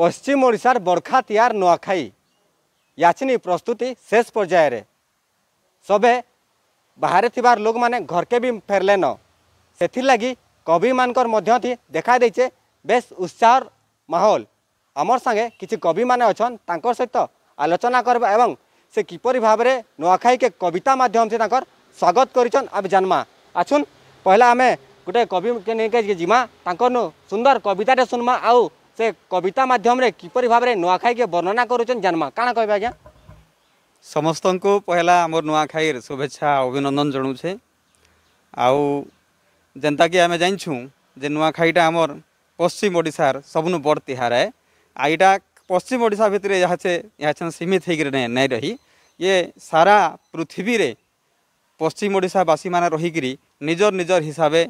পশ্চিম ওড়শার বর্ষা তিয়ার নোয়াখাই ইয়াচিনি প্রস্তুতি শেষ পর্যায়ে সবে বাহারে থিবার লোক মানে ঘরকে বি ফেরলে ন সেগি কবি মানকর মধ্যে দেখা দিয়েছে বেশ উৎসাহ মাহল আমার সাথে কিছু কবি মানে অনেক সহ আলোচনা করবা এবং সে কিপর ভাবে নোয়াখাইকে কবিতা মাধ্যমে তাঁর স্বাগত করছেন আমি জানমা আছুন পহলা আমি গোটে কবি নিয়ে যা তাঁর সুন্দর কবিতাটা শুনমা আউ সে কবিতা মাধ্যমে কিপর ভাবে নূয়াখাইকে বর্ণনা করছেন জানমা কাଣା কে আজ্ঞা সমস্ত পহলা আমার নূয়াখাইর শুভেচ্ছা অভিনন্দন জনুছে আউ যেন্তাকি আমি জানিছু যে নূয়াখাইটা আমার পশ্চিম ওড়িশার সবনু বড় তিহার আইটা পশ্চিম ওড়িশা ভিতরে ইহাছে ইহাছে সীমিত হইকি নাই রহি ইয়ে সারা পৃথিবীরে পশ্চিম ওড়িশাবাসী মানে রহিকি নিজর নিজর হিসাবে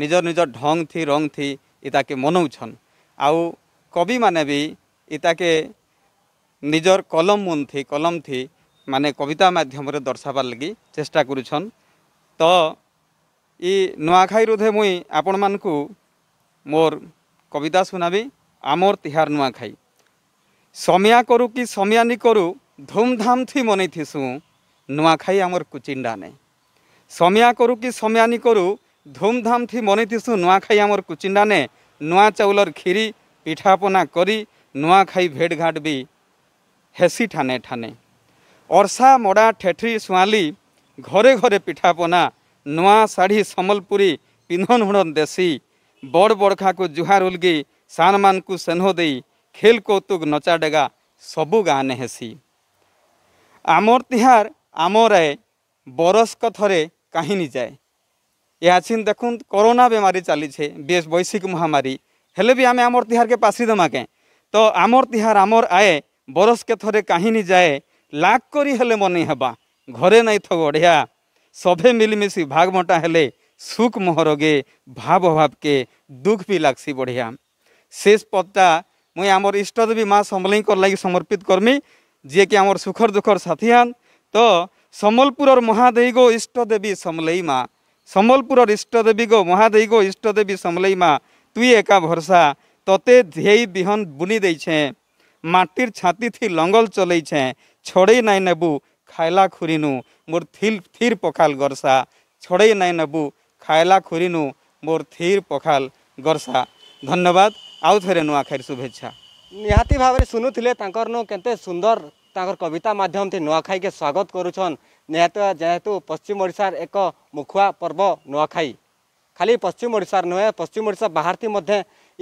নিজর নিজর ঢং থি রং থি ইটাকে ମନଉଛନ୍ আউ କବିମାନେ ବି ଇତାକେ ନିଜର କଲମ ମନ୍ଥି କଲମଥି ମାନେ କବିତା ମାଧ୍ୟମରେ ଦର୍ଶାବାର୍ ଲାଗି ଚେଷ୍ଟା କରୁଛନ୍ ତ ଇ ନୂଆଖାଇ ରୋଧେ ମୁଇଁ ଆପଣମାନଙ୍କୁ ମୋର କବିତା ଶୁଣାବି ଆମର ତିହାର ନୂଆଖାଇ ସମିଆ କରୁ କି ସମିଆନି କରୁ ଧୁମଧାମଥି ମନେଇଥିସୁଁ ନୂଆଖାଇ ଆମର କୁଚିଣ୍ଡା ନେ ସମିଆ କରୁ କି ସମିଆନି କରୁ ଧୁମଧାମଥି ମନେଇଥିସୁଁ ନୂଆଖାଇ ଆମର କୁଚିଣ୍ଡା ନେ ନୂଆ ଚାଉଲର କ୍ଷୀରି ପିଠାପନା କରି ନୂଆଖାଇ ଭେଟଘାଟ ବି ହେସି ଠାନେ ଠାନେ ଅର୍ଷା ମଡ଼ା ଠେଠି ସୁଆଲି ଘରେ ଘରେ ପିଠାପନା ନୂଆ ଶାଢ଼ୀ ସମ୍ବଲପୁରୀ ପିନ୍ଧନ୍ ହୁଡ଼ନ୍ ଦେଶୀ ବଡ଼ ବଡ଼ଖାକୁ ଜୁହାର ଉଲ୍ଗି ସାନମାନଙ୍କୁ ସେହ୍ନ ଦେଇ ଖେଲ କୌତୁକ ନଚା ଡେଗା ସବୁ ଗାଁନେ ହେସି ଆମର ତିହାର ଆମରେ ବରଷକ ଥରେ କାହିଁନି ଯାଏ ଏହା ଚିନ୍ ଦେଖୁନ୍ କରୋନା ବେମାରୀ ଚାଲିଛେ ବେଶ ବୈଶ୍ୱିକ ମହାମାରୀ ହେଲେ ବି ଆମେ ଆମର ତିହାରକେ ପାଶିଦେମା କେଁ ତ ଆମର ତିହାର ଆମର ଆଏ ବରଷକେ ଥରେ କାହିଁନି ଯାଏ ଲାଖ କରି ହେଲେ ମନେ ହେବା ଘରେ ନାଇଁ ଥ ଗଢ଼ିଆ ସଭେ ମିଲିମିଶି ଭାଗ ବଣ୍ଟା ହେଲେ ସୁଖ ମୋହରଗେ ଭାବ ଅଭାବକେ ଦୁଃଖ ବି ଲାଗ୍ସି ବଢ଼ିଆ ଶେଷ ପଦଟା ମୁଇଁ ଆମର ଇଷ୍ଟଦେବୀ ମା ସମ୍ବଲେଇଙ୍କର ଲାଗି ସମର୍ପିତ କର୍ମି ଯିଏକି ଆମର ସୁଖର ଦୁଃଖର ସାଥିଆନ୍ ତ ସମ୍ବଲପୁରର ମହାଦେଇ ଗୋ ଇଷ୍ଟଦେବୀ ସମଲେଇ ମା ସମ୍ବଲପୁରର ଇଷ୍ଟଦେବୀ ଗୋ ମହାଦେଇ ଗୋ ଇଷ୍ଟଦେବୀ ସମଲେଇ ମା তুই একা ভরসা তোতে ধেই বিহন বুনি দেইছে মাটির ছাতি থি লঙ্গল চলেইছে ছড়েই নাই নেবু খাইলা খুরিনু মোর থিল থির পখাল গরসা ছড়েই নাই নেবু খাইলা খুরিনু মোর থির পখাল গরসা ধন্যবাদ আউ থরে নূয়াখাইর শুভেচ্ছা ନିହାତି ଭାବରେ ଶୁଣୁଥିଲେ ତାଙ୍କରନୁ କେତେ ସୁନ୍ଦର ତାଙ୍କର କବିତା ମାଧ୍ୟମରେ ନୂଆଖାଇକେ ସ୍ୱାଗତ କରୁଛନ୍ ନିହାତି ଯେହେତୁ ପଶ୍ଚିମ ଓଡ଼ିଶାର ଏକ ମୁଖୁଆ ପର୍ବ ନୂଆଖାଇ ଖାଲି ପଶ୍ଚିମ ଓଡ଼ିଶାର ନୁହେଁ ପଶ୍ଚିମ ଓଡ଼ିଶା ବାହାରଥି ମଧ୍ୟ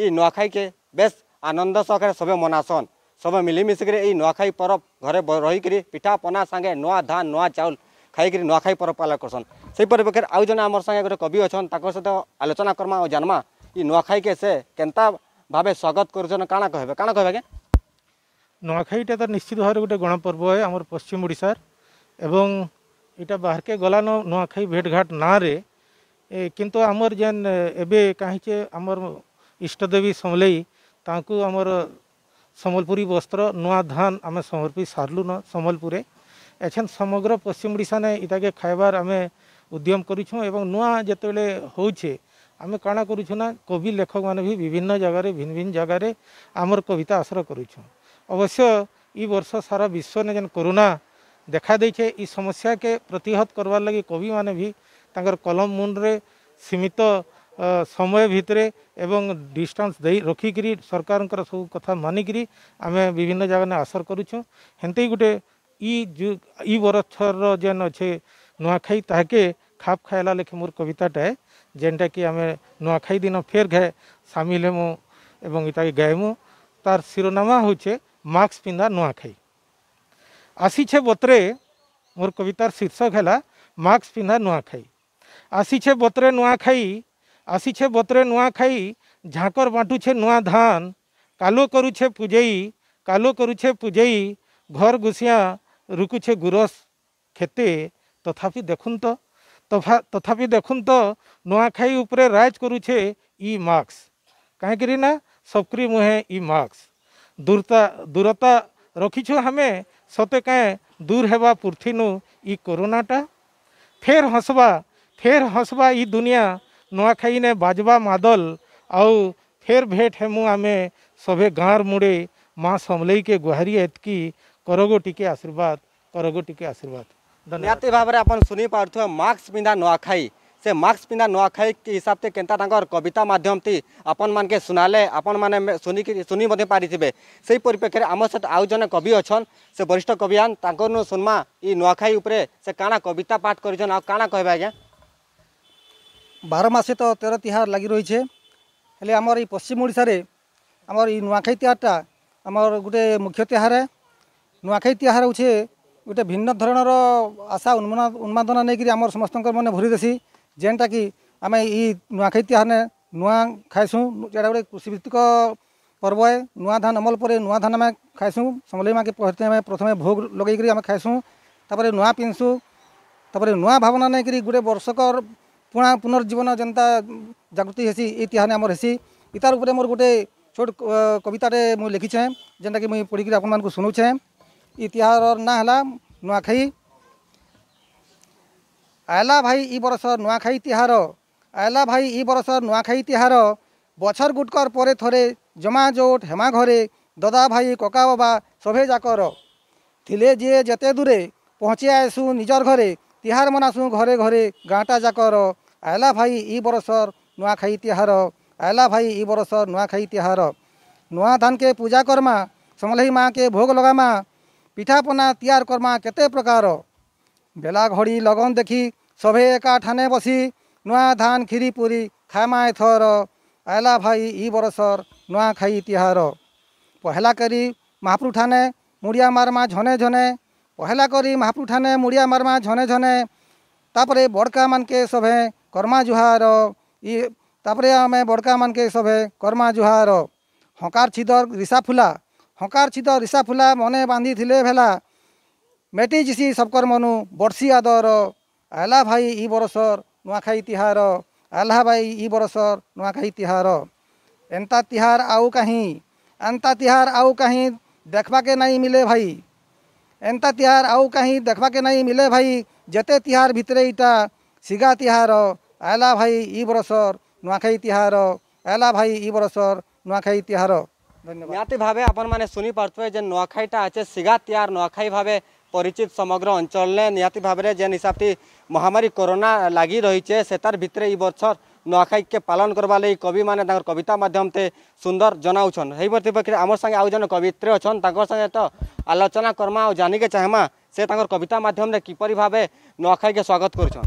ଏଇ ନୂଆଖାଇକେ ବେଶ୍ ଆନନ୍ଦ ସହକାରେ ସବେ ମନାସନ୍ সবে মিলিমিশিকি এই নূয়াখাই পরব ঘরে রহিকি পিঠা পনা সাগে নূয়া ধান নূয়া চাউল খাইকি নূয়াখাই পরব পালন করছেন সেই পরিপ্রেক্ষে আউ জন আমার সাথে গোটে কবি অছন তাঁর সহ আলোচনা করমা ও জানমা এই নূয়াখাইকে সে কেনতা ভাবে স্বাগত করছেন কাଣା কহবে কাଣା কহবে আজ্ঞা নূয়াখাইটা তো নিশ্চিত ভাবে গোটে গণপর্ব হয় আমার পশ্চিম ওড়িশার এবং এটা বাহারকে গলান নূয়াখাই ভেটঘাট নাঁরে କିନ୍ତୁ ଆମର ଯେନ୍ ଏବେ କାହିଁଚେ ଆମର ଇଷ୍ଟଦେବୀ ସମଲେଇ ତାଙ୍କୁ ଆମର ସମ୍ବଲପୁରୀ ବସ୍ତ୍ର ନୂଆ ଧାନ ଆମେ ସମର୍ପି ସାରିଲୁନ ସମ୍ବଲପୁରରେ ଏଛେନ୍ ସମଗ୍ର ପଶ୍ଚିମ ଓଡ଼ିଶାନେ ଇଟାକେ ଖାଇବାର ଆମେ ଉଦ୍ୟମ କରିଛୁଁ ଏବଂ ନୂଆ ଯେତେବେଳେ ହଉଛେ ଆମେ କାଣା କରୁଛୁ ନା କବି ଲେଖକମାନେ ବି ବିଭିନ୍ନ ଜାଗାରେ ଭିନ୍ନ ଭିନ୍ନ ଜାଗାରେ ଆମର କବିତା ଆଶ୍ରୟ କରୁଛୁ ଅବଶ୍ୟ ଇ ବର୍ଷ ସାରା ବିଶ୍ୱନେ ଯେନ୍ କରୋନା ଦେଖା ଦେଇଛେ ଇ ସମସ୍ୟାକେ ପ୍ରତିହତ କରବାର୍ ଲାଗି କବିମାନେ ବି ତାଙ୍କର କଲମ ମୁନରେ ସୀମିତ ସମୟ ଭିତରେ ଏବଂ ଡିଷ୍ଟାନ୍ସ ଦେଇ ରଖିକିରି ସରକାରଙ୍କର ସବୁ କଥା ମାନିକିରି ଆମେ ବିଭିନ୍ନ ଜାଗାନେ ଆସର କରୁଛୁଁ ହେନ୍ତି ଗୋଟେ ଇ ଇ ବରଛର ଯେନ୍ ଅଛେ ନୂଆଖାଇ ତାହାକେ ଖାପ ଖାଇଲା ଲେଖି ମୋର କବିତାଟାଏ ଯେନ୍ଟାକି ଆମେ ନୂଆଖାଇ ଦିନ ଫେର୍ ଘାଏ ସାମିଲ ହେମୁ ଏବଂ ଇଟାକେ ଗାଏମୁ ତାର ଶିରୋନାମା ହଉଛେ ମାସ୍କ ପିନ୍ଧା ନୂଆଖାଇ ଆସିଛେ ବତ୍ରେ ମୋର କବିତାର ଶୀର୍ଷକ ହେଲା ମାସ୍କ ପିନ୍ଧା ନୂଆଖାଇ আসিছে বতরে নূয়াখাই আসিছে বতরে নূয়াখাই ঝাঁকর বাঁটুছে নূয়া ধান কালো করুছে পূজেই কালো করুছে পূজেই ঘর ঘুষিয়া রুকুছে গুরস খেতে তথাপি দেখুন তো তথাপি দেখুন তো নূয়াখাই উপরে রাজ করুছে ই মার্কস କାହିଁକିରି ନା ସକ୍ରି ମୁହେଁ ଇ ମାସ୍କ ଦୂରତା ଦୂରତା ରଖିଛୁ ଆମେ ସତେ କାଏଁ ଦୂର ହେବା ପୃଥିନୁ ଇ କରୋନାଟା ଫେର୍ ହସ୍ବା फेर हसवा इ दुनिया नुआखाई ने बाजवा मादल आउ फेर भेट हेमु आमे सभे गाँर मुड़े माँ समलई के गुहारी एतकी करगो टिके आशीर्वाद करगो टिके आशीर्वाद निहाती भाव में आप शुणी पारे मास्क पिंधा नुआखाई से मास्क पिंधा नुआखाई के हिसाब से केन्ता कविता मध्यम थी आपण मान के सुनाले आपण मैंने शुणी शुणी पारे से परिप्रेक्षी आम सहित आउ जन कवि अच्छा से वरिष्ठ कवियान सुनमा ये नुआखाई उपर से काणा कविता पाठ कर काणा कह आज्ञा ବାର ମାସେ ତ ତେର ତିହାର ଲାଗି ରହିଛେ ହେଲେ ଆମର ଏଇ ପଶ୍ଚିମ ଓଡ଼ିଶାରେ ଆମର ଏଇ ନୂଆଖାଇ ତିହାରଟା ଆମର ଗୋଟେ ମୁଖ୍ୟ ତିହାର ନୂଆଖାଇ ତିହାର ହେଉଛେ ଗୋଟେ ଭିନ୍ନ ଧରଣର ଆଶା ଉନ୍ମାଦନା ନେଇକରି ଆମର ସମସ୍ତଙ୍କର ମନେ ଭରି ଦେସି ଯେନ୍ଟାକି ଆମେ ଇ ନୂଆଖାଇ ତିହାରନେ ନୂଆ ଖାଇସୁଁ ଯେଟା ଗୋଟେ କୃଷିଭିତ୍ତିକ ପର୍ବ ଏ ନୂଆ ଧାନ ଅମଲ ପରେ ନୂଆ ଧାନ ଆମେ ଖାଇସୁଁ ସମଲେଇ ମା'କେ ଆମେ ପ୍ରଥମେ ଭୋଗ ଲଗେଇକରି ଆମେ ଖାଇସୁଁ ତାପରେ ନୂଆ ପିନ୍ଧସୁଁ ତାପରେ ନୂଆ ଭାବନା ନେଇକରି ଗୋଟେ ବର୍ଷକର ପୁଣା ପୁନର୍ଜୀବନ ଯେନ୍ତା ଜାଗୃତି ହେସି ଏ ତିହାନେ ଆମର ହେସି ଇତାର ଉପରେ ମୋର ଗୋଟେ ଛୋଟ କବିତାଟେ ମୁଁ ଲେଖିଛେଁ ଯେନ୍ଟାକି ମୁଇଁ ପଢ଼ିକିରି ଆପଣମାନଙ୍କୁ ଶୁଣୁଛେଁ ଇତିହାରର ନାଁ ହେଲା ନୂଆଖାଇ ଆଇଲା ଭାଇ ଇ ବର୍ଷ ନୂଆଖାଇ ତିହାର ଆଇଲା ଭାଇ ଇ ବର୍ଷ ନୂଆଖାଇ ତିହାର ବଛର ଗୁଟକର ପରେ ଥରେ ଜମା ଜୋଟ ହେମା ଘରେ ଦଦା ଭାଇ କକା ବାବା ସଭେ ଯାକର ଥିଲେ ଯିଏ ଯେତେ ଦୂରେ ପହଞ୍ଚି ଆଏସୁଁ ନିଜର ଘରେ ତିହାର ମନାସୁଁ ଘରେ ଘରେ ଗାଁଟା ଯାକର ଆଏଲା ଭାଇ ଇ ବରଷର ନୂଆଖାଇ ତିହାର ଆଏଲା ଭାଇ ଇ ବରଷର ନୂଆଖାଇ ତିହାର ନୂଆ ଧାନକେ ପୂଜା କର୍ମା ସମଲେଇ ମା'କେ ଭୋଗ ଲଗାମା ପିଠାପନା ତିଆର କର୍ମା କେତେ ପ୍ରକାର ବେଲା ଘଡ଼ି ଲଗନ ଦେଖି ସଭେ ଏକା ଠାନେ ବସି ନୂଆ ଧାନ କ୍ଷୀରି ପୁରୀ ଖାଏମା ଏଥର ଆଏଲା ଭାଇ ଇ ବରଷର ନୂଆଖାଇ ତିହାର ପହେଲା କରି ମହାପ୍ରୁ ଠାନେ ମୁଡ଼ିଆ ମାର୍ମା ଝନେ ଝନେ ପହେଲା କରି ମହାପ୍ରୁ ଠାନେ ମୁଡ଼ିଆ ମାର୍ମା ଝନେ ଝନେ ତାପରେ ବଡ଼କା ମାନକେ ସଭେ कर्मा जुहार ये आम बड़का मानके सभे कर्मा जुहार हकार छिद रिसा फुला हकार छिद रिसा फुला मन बांधि भेला मेटी जिसी सबकर्मनु बर्षी आदर आला भाई ई बरसर नुआखाई तिहार आला भाई ई बरसर नुआखाई तिहार एंता तिहार आउ कहीं एंता तिहार आउ कहीं देखवाके नहीं मिले भाई एंता तिहार आउ कहीं देखवाके नहीं मिले भाई जते तिहार भितरे इटा सिगा तिहार ଆଏଲା ଭାଇ ଇ ବରଷର ନୂଆଖାଇ ତିହାର ଆଏଲା ଭାଇ ଇ ବରଷର ନୂଆଖାଇ ତିହାର ନିହାତି ଭାବେ ଆପଣମାନେ ଶୁଣିପାରୁଥିବେ ଯେ ନୂଆଖାଇଟା ଅଛେ ସିଗା ତିହାର ନୂଆଖାଇ ଭାବେ পরিচিত সমগ্র অঞ্চলে নিহতি ভাবে যে হিসাবটি মহামারী করোনা লাগি রয়েছে সেতার ভিতরে এই বছর নয়াখাইকে পালন করবার লাগে কবি মানে তাঁর কবিতা মাধ্যমতে সুন্দর জনাওছন সেই প্রতিপক্ষে আমার সঙ্গে আউ জন কবিত্রী অছন তাঁর সঙ্গে তো আলোচনা করমা আর জানিকে চাহমা সে তাঁর কবিতা মাধ্যমে কিপর ভাবে নয়াখাইকে স্বাগত করছেন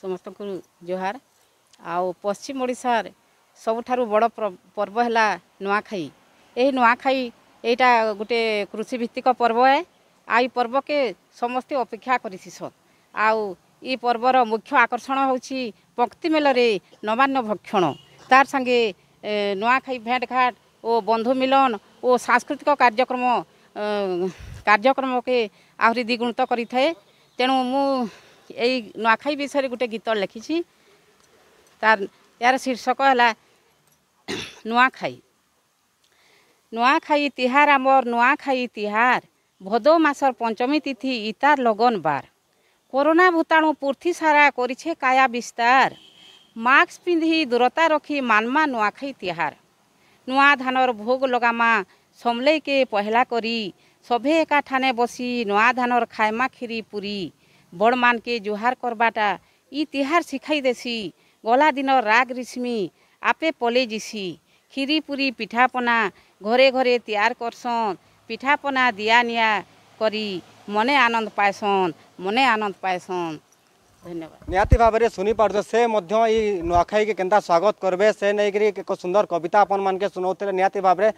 ସମସ୍ତଙ୍କୁ ଜୁହାର ଆଉ ପଶ୍ଚିମ ଓଡ଼ିଶାର ସବୁଠାରୁ ବଡ଼ ପର୍ବ ହେଲା ନୂଆଖାଇ ଏହି ନୂଆଖାଇ ଏଇଟା ଗୋଟେ କୃଷିଭିତ୍ତିକ ପର୍ବ ଏ ଆଉ ଏଇ ପର୍ବକେ ସମସ୍ତେ ଅପେକ୍ଷା କରିଥିସନ୍ ଆଉ ଇ ପର୍ବର ମୁଖ୍ୟ ଆକର୍ଷଣ ହେଉଛି ପକ୍ତି ମେଲରେ ନବାନ୍ନ ଭକ୍ଷଣ ତାର୍ ସାଙ୍ଗେ ନୂଆଖାଇ ଭେଟଘାଟ ଓ ବନ୍ଧୁ ମିଲନ ଓ ସାଂସ୍କୃତିକ କାର୍ଯ୍ୟକ୍ରମ କାର୍ଯ୍ୟକ୍ରମକେ ଆହୁରି ଦ୍ୱିଗୁଣିତ କରିଥାଏ ତେଣୁ ମୁଁ এই নোয়াখাই বিষয়ে গোটে গীত লেখিছি তার এর শীর্ষক হল নোয়াখাই নোয়াখাই তিহার আমর নোয়াখাই তিহার ভদৌ মাসর পঞ্চমী তিথি ইতার লগন বার করোনা ভূতাণু পৃথি সারা করিছে কায়া বিস্তার মাস্ক পিঁধি দূরতা রখি মানমা নোয়াখাই তিহার নুয়া ধানর ভোগ লগামা সমলেইকে পহেলা করি সভে একা ঠানে বসি নোয়া ধানর খাইমা খিরি পুরী बड़ मान के जोहार करवाटा इ तिहार सिखाई देसी गला दिन राग रिश्मी आपे पले जीसी କ୍ଷୀରି ପୁରୀ ପିଠାପନା ଘରେ ଘରେ ତିଆର କରସନ୍ ପିଠାପନା ଦିଆ ନିଆ କରି ମନେ ଆନନ୍ଦ ପାଏସନ୍ ମନେ ଆନନ୍ଦ ପାଏସନ୍ ଧନ୍ୟବାଦ ନିହାତି ଭାବରେ ଶୁଣିପାରୁଛ ସେ ମଧ୍ୟ ଏଇ ନୂଆଖାଇକେ କେନ୍ତା ସ୍ୱାଗତ କରିବେ ସେ ନେଇକରି ଏକ ସୁନ୍ଦର କବିତା ଆପଣମାନକେ ଶୁଣାଉଥିଲେ ନିହାତି ଭାବରେ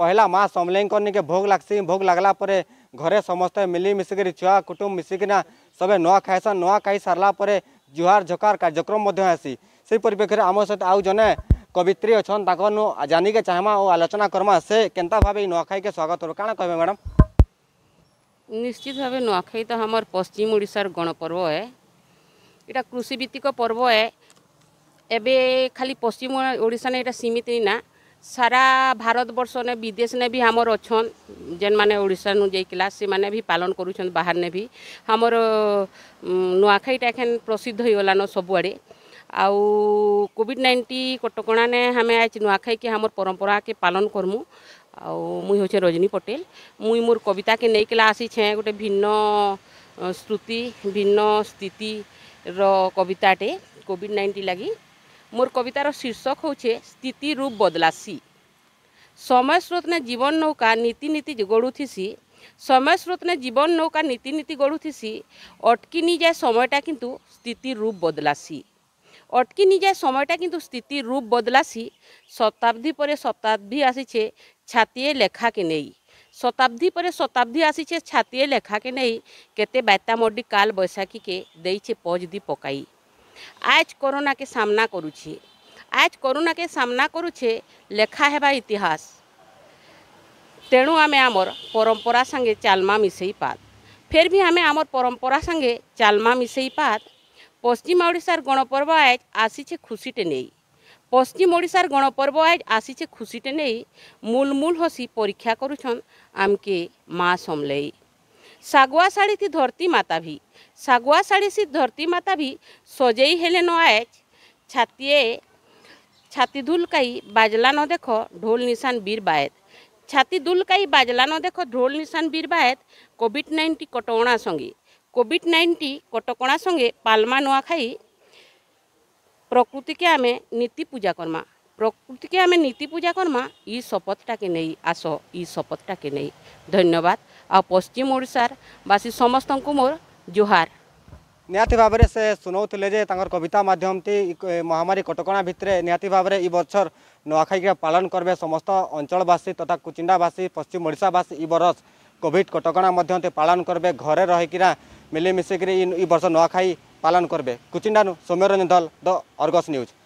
ପହିଲା ମା' ସମଲେଇଙ୍କର ନିକେ ଭୋଗ ଲାଗ୍ସି ଭୋଗ ଲାଗ୍ଲା ପରେ ଘରେ ସମସ୍ତେ ମିଲିମିଶିକିରି ଛୁଆ କୁଟୁମ୍ବ ମିଶିକିନା সবে নয় খাইসন নয় খাই সারা পরে জুহার ঝকার কার্যক্রম হেসি সেই পরিপ্রেক্ষী আমার সহ আউ জনে কবিত্রী অছন তাকু জানিকে চাহমা ও আলোচনা করমা সে কেনতা ভাবে এই নয়াখাইকে স্বাগত কাণ কহবে ম্যাডাম নিশ্চিত ভাবে নয়াখাই তো আমার পশ্চিম ওড়িশার গণপর্ব এ এটা কৃষিভিত্তিক পর্ব এ এবে খালি পশ্চিম ওড়িশা না এটা সীমিত না সারা ভারতবর্ষনে বিদেশনে বি আমার অছন যেন মানে ওড়িশা নু যাই ক্লাস সেমানে বি পালন করুছন বাহারনে বি আমার নুয়াখাইটা এখন প্রসিদ্ধ হয়েগলান সবুআড়ে আউ কোভিড নাইন্টি কটকণা নে আমি আজ নুয়াখাইকে আমার পরম্পরাকে পালন করমু আউ মুই হচ্ছে রজনী পটেল মুই মোর কবিতাকে নেইকিলা আসিছে গোটে ভিন্ন শ্রুতি ভিন্ন স্থিতির কবিতাটে কোভিড নাইন্টি লাগি মোর কবিতার শীর্ষক হচ্ছে স্থিতি রূপ বদলাসি সময় স্রোতনে জীবন নৌকা নীতি নীতি গড়ুথিসি সময় স্রোতনে জীবন নৌকা নীতি নীতি গড়ুথিসি অটকি নি যায় সময়টা কিন্তু স্থিতি রূপ বদলাসি অটকি নি যায় সময়টা কিন্তু স্থিতি রূপ বদলাসি শতাব্দী পরে শতাব্দী আসিছে ছাতিয়ে লেখাকে নেই শতাব্দী পরে শতাব্দী আসিছে ছাতিয়ে লেখাকে নেই কেতে বাত্যামড্ডি কাল বৈশাখীকে দেইছে পজ দি পকাই আজ कोरोना के सामना करुछे आज कोरोना के सामना करुछे लेखा हेबा इतिहास तेणु आम आमर परंपरा संगे चालमा मिसई पात ফের ভি আমি আমার পরম্পরা সঙ্গে চালমা মিশাই পাত পশ্চিম ওড়িশার গণপর্ব আজ আসিছে খুশিটে নেই পশ্চিম ওড়িশার গণপর্ব আজ আসিছে খুশিটে নেই মূল মূল হসি পরীক্ষা করুছন আমকে মা সমলেই सागवा साड़ी थी धरती माता भी सागवा साड़ी से धरती माता भी सजई हेले न आए छातिए छाती धुलकाई बाजला न देखो ढोल निशान बीर बायत ছাতি দুলকাই বাজলানো দেখো ঢোল নিশান বীর বায়েত কোভিড নাইন্টি কটকণা সঙ্গে কোভিড নাইন্টি কটকণা সঙ্গে পালমা নয়াখাই প্রকৃতিকে আমি নীতি পূজা করমা প্রকৃতিকে আমি নীতি পূজা করমা ই শপথটাকে নেই আস ই শপথটাকে নেই ধন্যবাদ ଆଉ ପଶ୍ଚିମ ଓଡ଼ିଶାର ବାସୀ ସମସ୍ତଙ୍କୁ ମୋର ଜୁହାର ନିହାତି ଭାବରେ ସେ ଶୁଣାଉଥିଲେ ଯେ ତାଙ୍କର କବିତା ମାଧ୍ୟମଟି ମହାମାରୀ କଟକଣା ଭିତରେ ନିହାତି ଭାବରେ ଏ ବର୍ଷର ନୂଆଖାଇକେ ପାଳନ କରିବେ ସମସ୍ତ ଅଞ୍ଚଳବାସୀ ତଥା କୁଚିଣ୍ଡାବାସୀ ପଶ୍ଚିମ ଓଡ଼ିଶାବାସୀ ଏ ବର୍ଷ କୋଭିଡ଼ କଟକଣା ମଧ୍ୟ ତେ ପାଳନ କରିବେ ଘରେ ରହିକିନା ମିଲିମିଶିକିରି ଏ ବର୍ଷ ନୂଆଖାଇ ପାଳନ କରିବେ କୁଚିଣ୍ଡାନୁ Soumyaranjan Dhal the Argus News